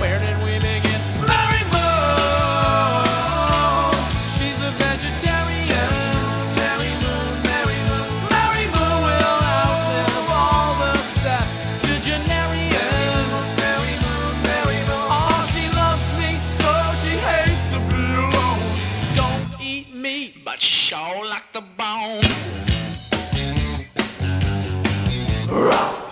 Where did we begin? Mary Moon, she's a vegetarian. Mary Moon, Mary Moon, Mary Moon will outlive all the. Mary Moon, Mary Moon, oh she loves me so she hates. She don't eat meat, but she like the bone. Rock!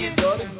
get dirty.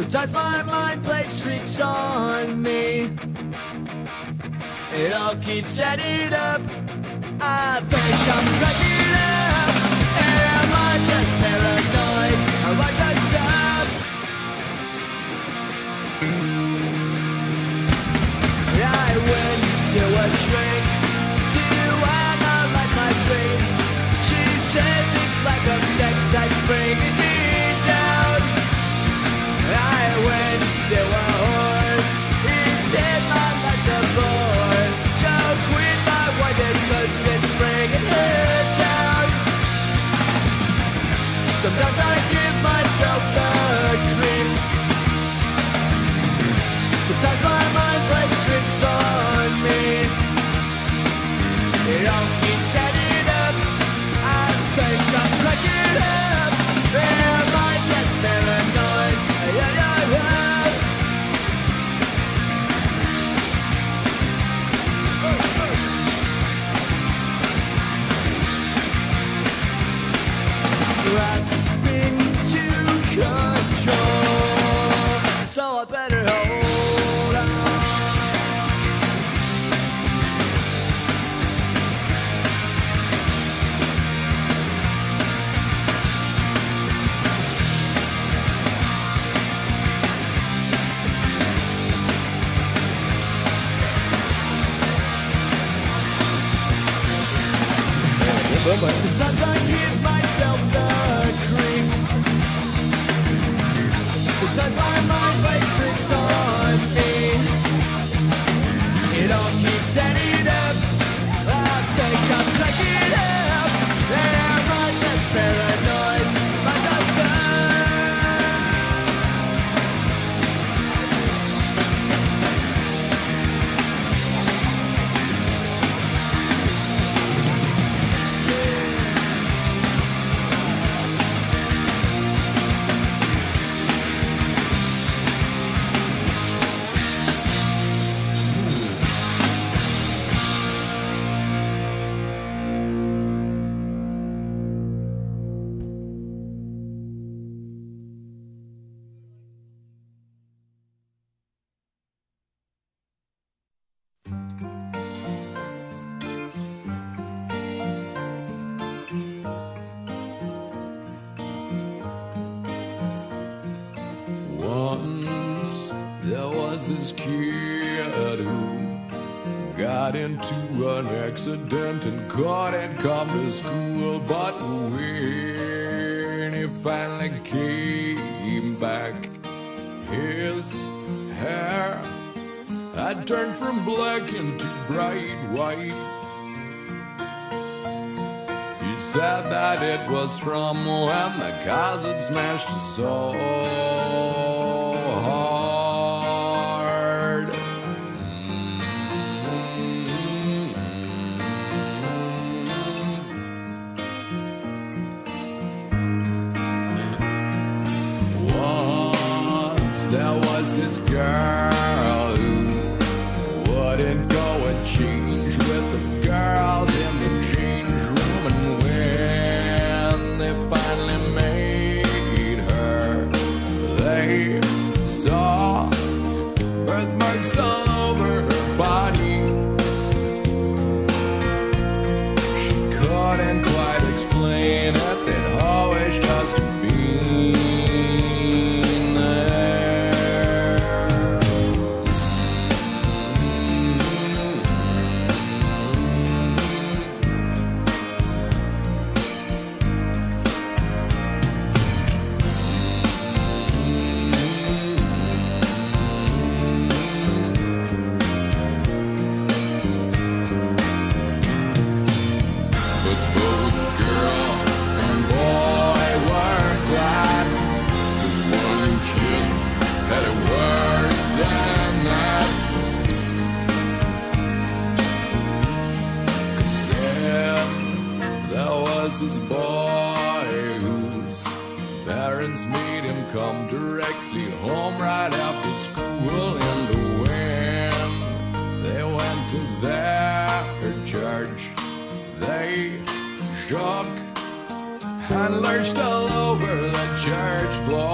Sometimes my mind plays tricks on me. It all keeps adding up. I think I'm cracking up. Am I just paranoid? Am I just up? I went to a shrink to analyze my dreams. She says it's like a It all keeps adding up. I think I'm cracking up. Sometimes my mind plays tricks on me. It all keeps adding got into an accident and couldn't come to school. But when he finally came back, his hair had turned from black into bright white. He said that it was from when the had smashed so hard. Was this girl church floor.